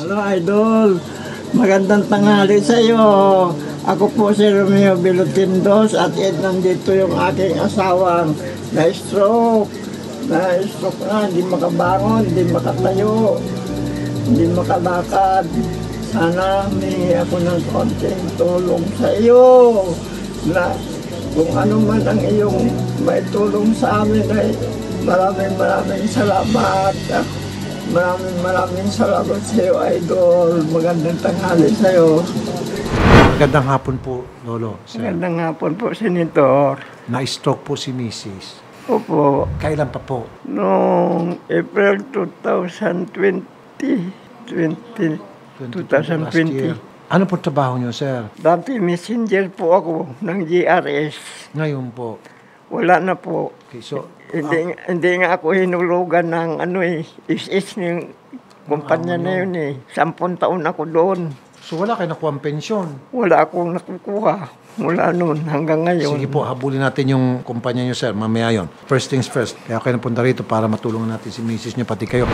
Hello, Idol. Magandang tanghali sa iyo. Ako po si Romeo Bilotindos at yan nandito yung aking asawang na-stroke. Na-stroke na, hindi makabangon, hindi makatayo, hindi makalakad. Sana may ako ng konting tulong sa iyo na kung ano man ang iyong may tulong sa amin ay maraming maraming salamat. Maraming maraming salamat sa iyo, Idol. Magandang tanghali sa iyo. Magandang hapon po, Lolo. Sir. Magandang hapon po, Senator. Na-stroke po si Mrs. Opo, Kailan pa po? noong April 2020, 20, last year. 2020. Ano po trabaho niyo, sir? Dati messenger po ako ng GRS. Ngayon po. Wala na po. Okay, so, Hindi, hindi nga ako hinulugan ng ano eh, is-is ng kumpanya na yun eh. Sampung taon ako doon. so wala kayo nakuha ang pensyon. Wala akong nakukuha. Mula noon hanggang ngayon. Sige po, habulin natin yung kumpanya niyo, sir. Mamaya yon. First things first. Kaya kayo napunta rito para matulungan natin si Mrs. niyo, pati kayo.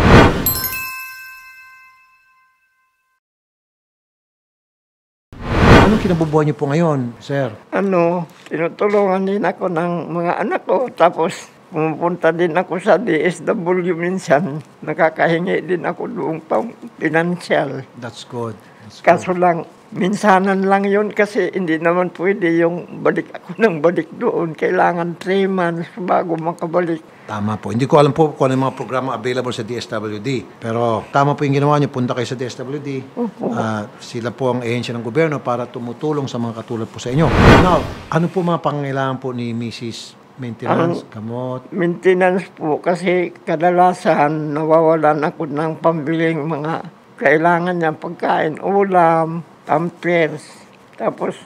Anong kinabubuhay niyo po ngayon, sir? ano, tinutulungan din ako ng mga anak ko. Tapos, pumupunta din ako sa DSW minsan. Nakakahingi din ako doon pang financial. That's good. Kaso lang, minsanan lang yun kasi hindi naman pwede yung balik ako ng balik doon. Kailangan 3 months bago makabalik. Tama po. Hindi ko alam po kung ano yung mga programa available sa DSWD. Pero tama po yung ginawa niyo. Punta kayo sa DSWD. Ah, sila po ang ahensya ng gobyerno para tumutulong sa mga katulad po sa inyo. Now, ano po mga pangangailangan po ni Mrs. Maintenance, gamot? Maintenance po kasi kadalasan nawawalan ako ng pambiling mga kailangan niya pagkain, ulam, pampers, tapos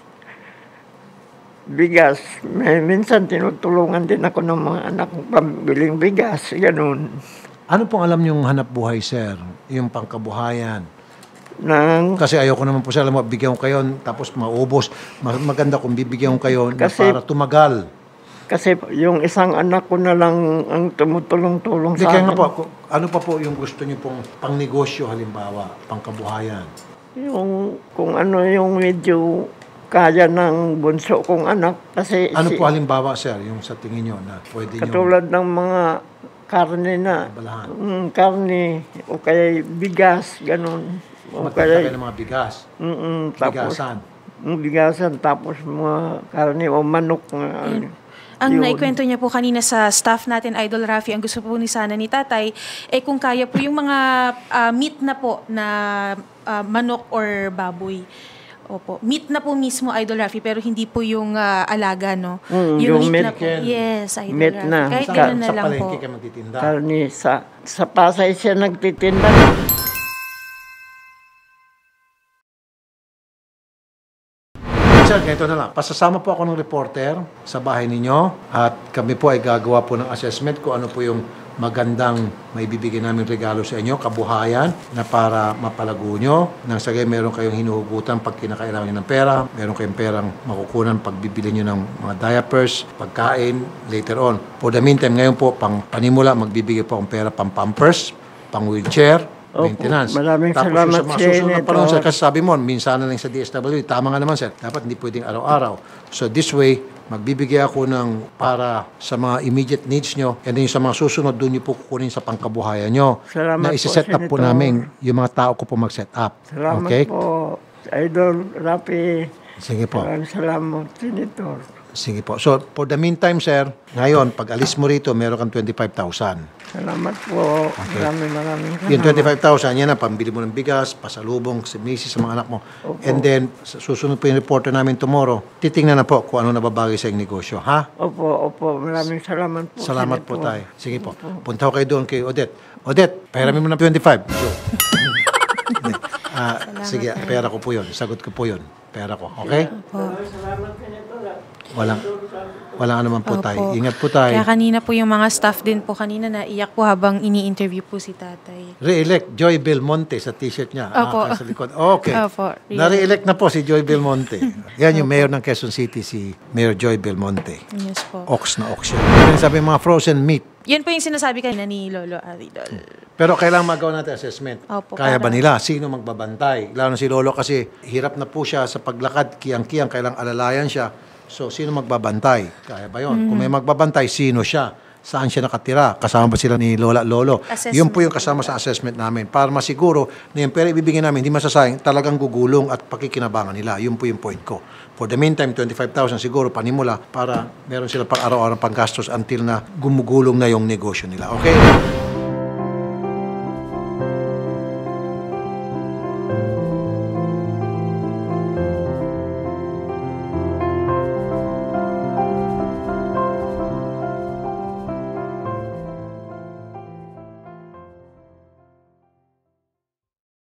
bigas. May, minsan tinutulungan din ako ng mga anak kong pambiling bigas, ganun. Ano pong alam niyong hanap buhay, sir? Yung pangkabuhayan. Nang, Kasi ayoko naman po sir, alam mo, bigyan ko kayo, tapos maubos. Ma- Maganda kung bibigyan ko kayo na Kasi- para tumagal. Kasi yung isang anak ko na lang ang tumutulong-tulong sa kaya nga akin. po, ano pa po yung gusto niyo pong pangnegosyo halimbawa, pangkabuhayan? Yung, kung ano yung medyo kaya ng bunso kong anak. Kasi Ano si- po halimbawa, sir, yung sa tingin nyo na pwede nyo Katulad ng mga karne na, balahan? mm, karne, o kaya bigas, ganun. O kaya, ng mga bigas, mm, tapos, bigasan. mm, bigasan, tapos mga karne o manok. na Ang yun. naikwento niya po kanina sa staff natin, Idol Rafi, ang gusto po ni sana ni tatay, eh kung kaya po yung mga ah, meat na po na ah, manok or baboy. Opo. Meat na po mismo, Idol Rafi, pero hindi po yung ah, alaga, no? Mm, yung meat, meat na po. yan. Yes, Idol Meat Rafi. na. Kahit Sa- na sa lang po. palengke kayo magtitinda. Karne, sa, sa Pasay siya nagtitinda. Sir, ganito na lang. Pasasama po ako ng reporter sa bahay ninyo at kami po ay gagawa po ng assessment kung ano po yung magandang may bibigyan namin regalo sa inyo, kabuhayan, na para mapalago nyo. Nang sagay, meron kayong hinuhugutan pag kinakailangan nyo ng pera. Meron kayong perang makukunan pag bibili nyo ng mga diapers, pagkain, later on. For the meantime, ngayon po, pang panimula, magbibigay po akong pera pang pampers, pang wheelchair, Opo, maintenance. maraming Tapos salamat, sa mga susunod na panahon, sir, kasi sabi mo, minsan na lang sa DSWD. Tama nga naman, sir. Dapat hindi pwedeng araw-araw. So this way, magbibigay ako ng para sa mga immediate needs nyo and then yung sa mga susunod, doon nyo po kukunin sa pangkabuhayan nyo. Salamat na po, isi-set up po namin yung mga tao ko po mag-set up. Salamat okay? po, Idol Rapi. Sige po. Salamat, Senator. Sige po. So, for the meantime, sir, ngayon, pag alis mo rito, meron kang 25,000. Salamat po. Maraming maraming salamat. Yung 25,000, yan na, pambili mo ng bigas, pasalubong, si misis, sa mga anak mo. And then, susunod po yung reporter namin tomorrow, titingnan na po kung ano nababagay sa iyong negosyo, ha? Opo, opo. Maraming salamat po. Salamat po Senator. tayo. Sige po. Punta ko kayo doon kay Odette. Odette, pahiramin mo ng 25. Joke. Hindi. Ah, sige, pera ko po yun. Sagot ko po yun. Pera ko. Okay? Walang, walang ano man po Opo. tayo. Ingat po tayo. Kaya kanina po yung mga staff din po kanina na iyak po habang ini-interview po si tatay. Re-elect Joy Belmonte sa t-shirt niya. Opo. Ah, sa likod. Okay. Opo. Na-re-elect na po si Joy Belmonte. Yan yung mayor ng Quezon City, si Mayor Joy Belmonte. Yes po. Ox na ox yan. Yan sabi mga frozen meat. Yun po yung sinasabi kanina ni Lolo Idol. Pero kailangan magawa natin assessment. Opo, Kaya ba para- nila? Sino magbabantay? Lalo na si Lolo kasi hirap na po siya sa paglakad, kiyang-kiyang, kailang alalayan siya. So, sino magbabantay? Kaya ba yon? Kung may magbabantay, sino siya? Saan siya nakatira? Kasama ba sila ni Lola at Lolo? Assessment. Yun po yung kasama sa assessment namin. Para masiguro na yung pera ibibigay namin, hindi masasayang, talagang gugulong at pakikinabangan nila. Yun po yung point ko. For the meantime, 25,000 siguro panimula para meron sila pang araw-araw pang gastos until na gumugulong na yung negosyo nila. Okay?